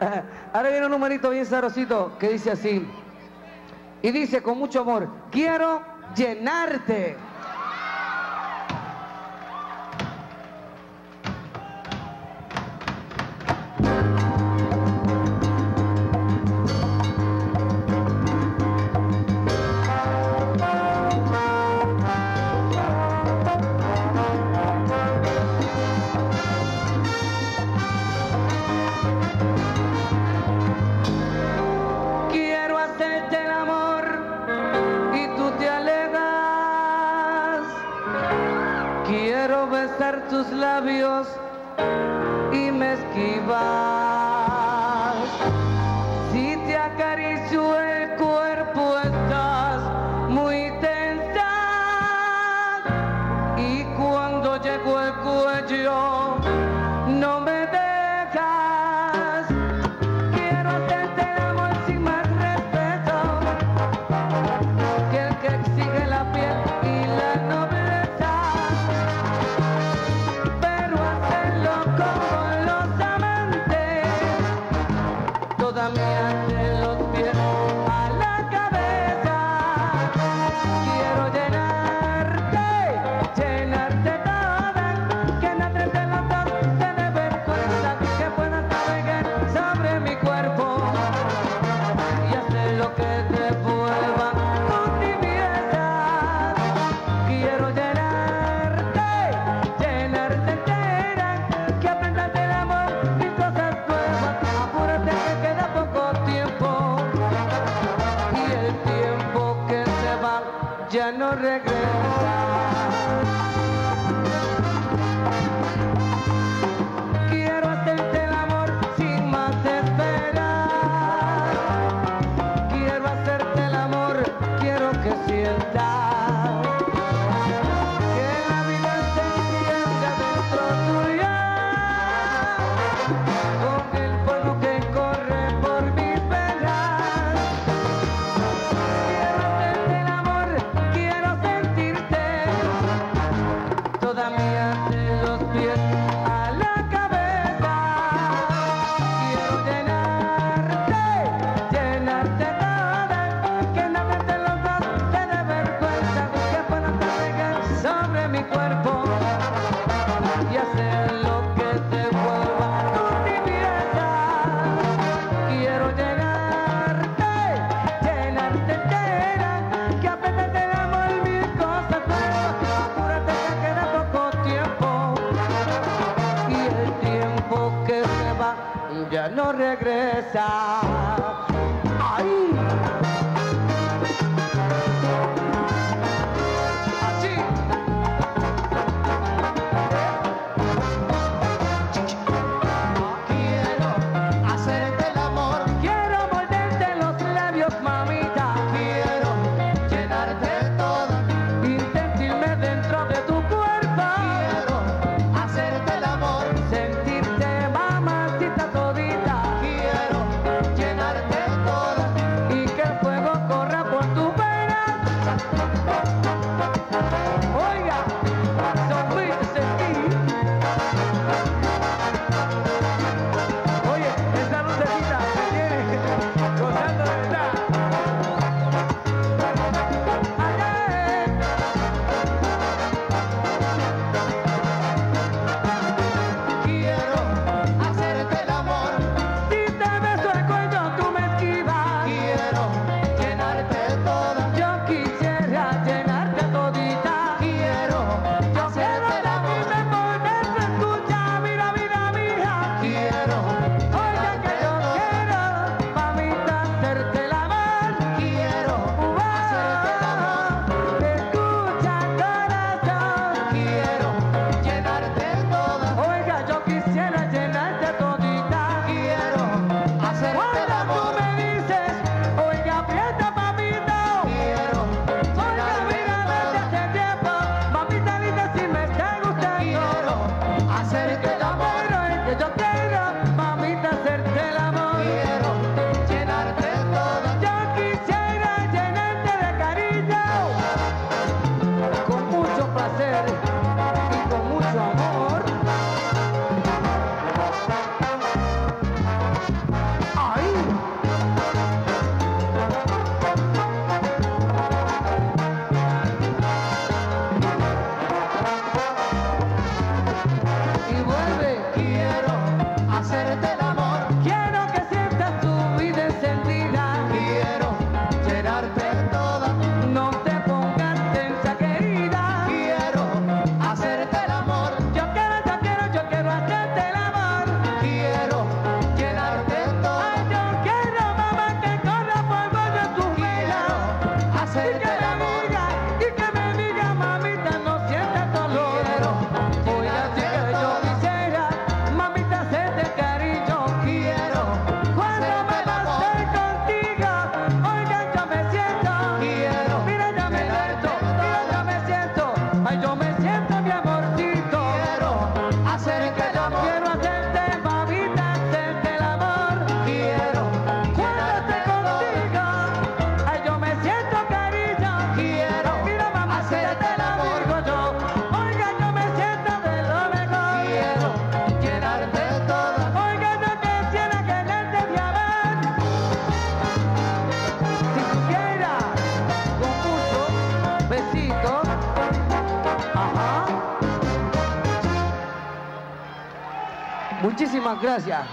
Ahora viene un numerito bien sabrosito que dice así. Y dice con mucho amor, quiero llenarte. Quiero besar tus labios y me esquivar. ya no regresa. mi cuerpo y hacer lo que te vuelva tu limpieza, quiero llegarte, llenarte entera, que apetece devolvir cosas, pero apúrate que queda poco tiempo y el tiempo que se va ya no regresa. Thank you. Muchísimas gracias.